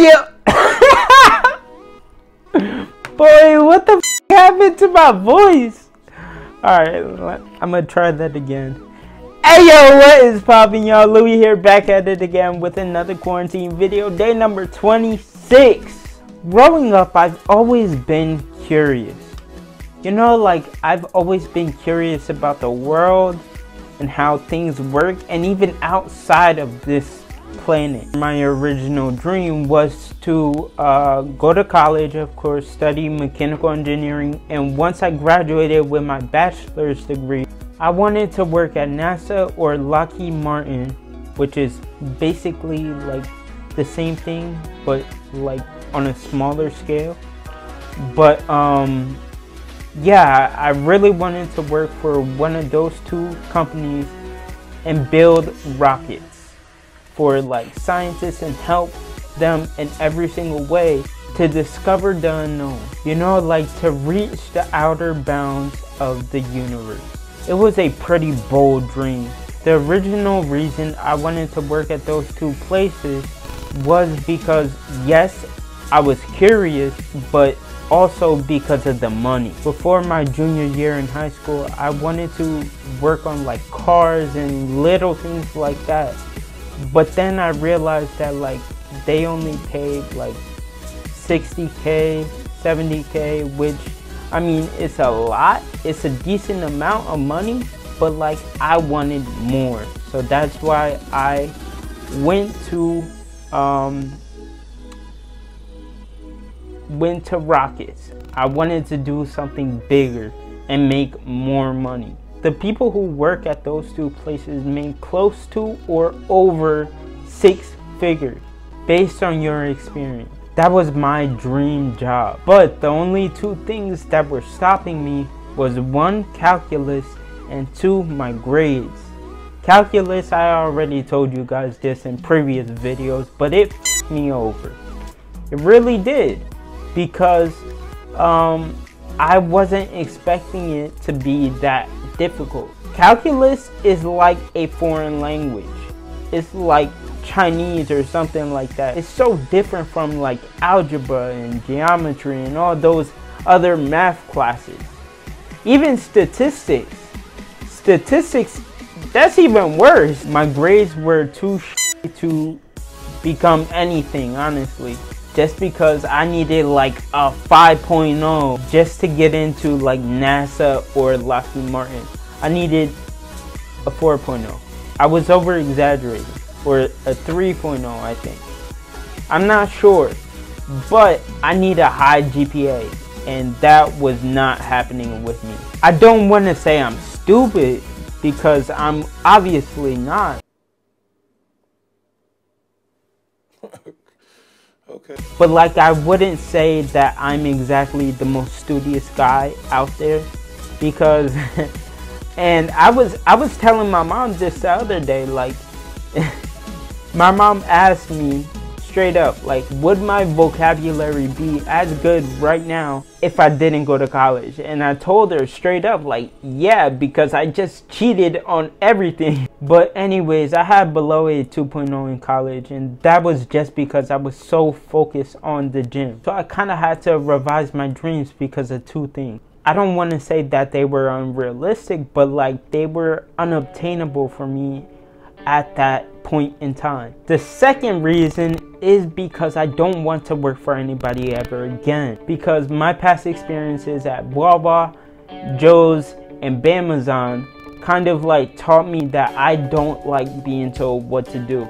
Yo! Boy, what the f happened to my voice? Alright, I'm gonna try that again. Hey yo, what is popping y'all? Louie here back at it again with another quarantine video, day number 26. Growing up, I've always been curious. You know, like I've always been curious about the world and how things work and even outside of this planet. My original dream was to uh, go to college, of course, study mechanical engineering, and once I graduated with my bachelor's degree, I wanted to work at NASA or Lockheed Martin, which is basically like the same thing, but like on a smaller scale. But um, yeah, I really wanted to work for one of those two companies and build rockets for like scientists and help them in every single way to discover the unknown. You know, like to reach the outer bounds of the universe. It was a pretty bold dream. The original reason I wanted to work at those two places was because yes, I was curious, but also because of the money. Before my junior year in high school, I wanted to work on like cars and little things like that. But then I realized that like they only paid like 60k, 70k, which I mean, it's a lot. It's a decent amount of money, but like I wanted more. So that's why I went to um, went to Rockets. I wanted to do something bigger and make more money. The people who work at those two places make close to or over six figures based on your experience. That was my dream job. But the only two things that were stopping me was one, calculus, and two, my grades. Calculus, I already told you guys this in previous videos, but it me over. It really did because um, I wasn't expecting it to be that difficult. Calculus is like a foreign language. It's like Chinese or something like that. It's so different from like algebra and geometry and all those other math classes. Even statistics. Statistics, that's even worse. My grades were too to become anything, honestly just because I needed like a 5.0 just to get into like NASA or Lockheed Martin. I needed a 4.0. I was over exaggerating or a 3.0 I think. I'm not sure, but I need a high GPA and that was not happening with me. I don't want to say I'm stupid because I'm obviously not. Okay. But like I wouldn't say that I'm exactly the most studious guy out there because and I was I was telling my mom just the other day like my mom asked me straight up like would my vocabulary be as good right now if I didn't go to college and I told her straight up like yeah because I just cheated on everything but anyways I had below a 2.0 in college and that was just because I was so focused on the gym so I kind of had to revise my dreams because of two things I don't want to say that they were unrealistic but like they were unobtainable for me at that point in time. The second reason is because I don't want to work for anybody ever again. Because my past experiences at Wawa, Joe's, and Amazon kind of like taught me that I don't like being told what to do.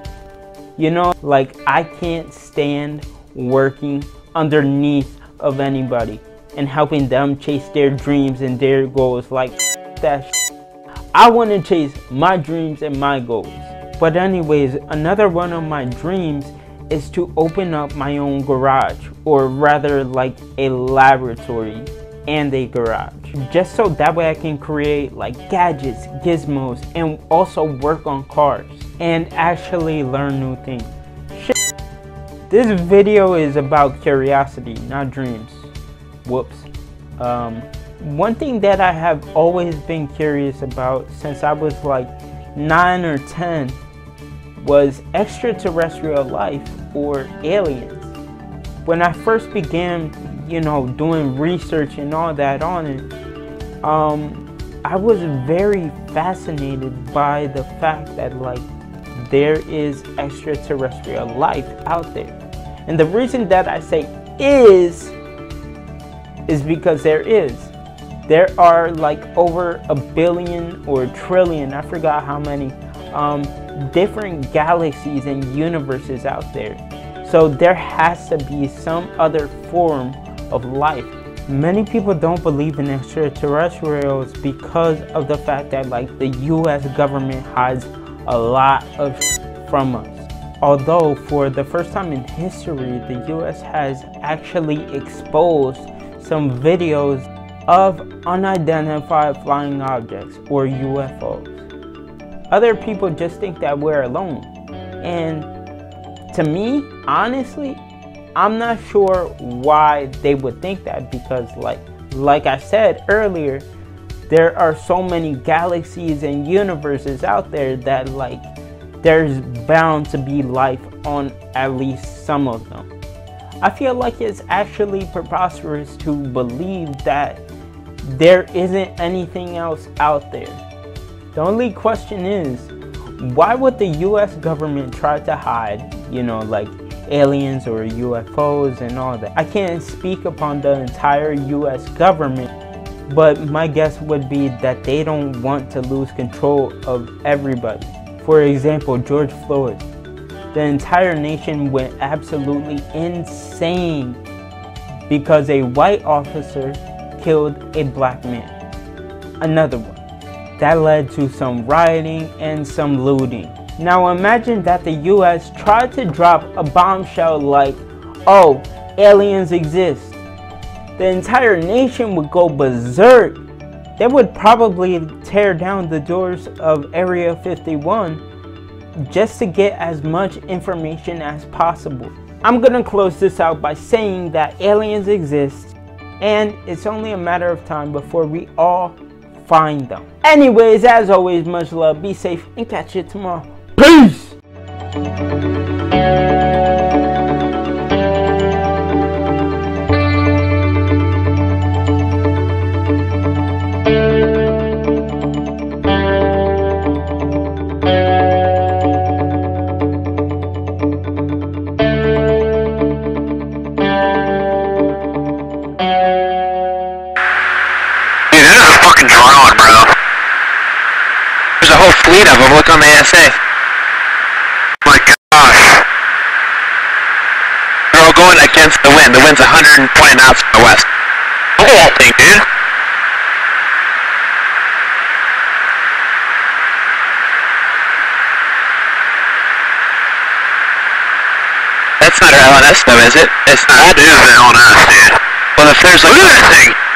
You know, like I can't stand working underneath of anybody and helping them chase their dreams and their goals like that I want to chase my dreams and my goals. But anyways, another one of my dreams is to open up my own garage or rather like a laboratory and a garage just so that way I can create like gadgets, gizmos and also work on cars and actually learn new things. Shit. This video is about curiosity, not dreams. Whoops. Um, one thing that I have always been curious about since I was like 9 or 10 was extraterrestrial life or aliens. when I first began, you know, doing research and all that on it, um, I was very fascinated by the fact that like there is extraterrestrial life out there. And the reason that I say is is because there is. There are like over a billion or a trillion, I forgot how many, um, different galaxies and universes out there. So there has to be some other form of life. Many people don't believe in extraterrestrials because of the fact that like the US government hides a lot of from us. Although for the first time in history, the US has actually exposed some videos of unidentified flying objects or UFOs. Other people just think that we're alone. And to me, honestly, I'm not sure why they would think that because like like I said earlier, there are so many galaxies and universes out there that like there's bound to be life on at least some of them. I feel like it's actually preposterous to believe that there isn't anything else out there. The only question is, why would the US government try to hide, you know, like aliens or UFOs and all that? I can't speak upon the entire US government, but my guess would be that they don't want to lose control of everybody. For example, George Floyd the entire nation went absolutely insane because a white officer killed a black man. Another one. That led to some rioting and some looting. Now imagine that the US tried to drop a bombshell like, oh, aliens exist. The entire nation would go berserk. They would probably tear down the doors of Area 51 just to get as much information as possible. I'm gonna close this out by saying that aliens exist and it's only a matter of time before we all find them. Anyways, as always, much love, be safe, and catch you tomorrow. Peace! There's a whole fleet of them. Look on the ASA. My gosh. They're all going against the wind. The wind's 120 knots from the west. Look at that thing, dude. That's not our LNS though, is it? It's not. That is the LNS, dude. Well, if there's like... Look at that thing!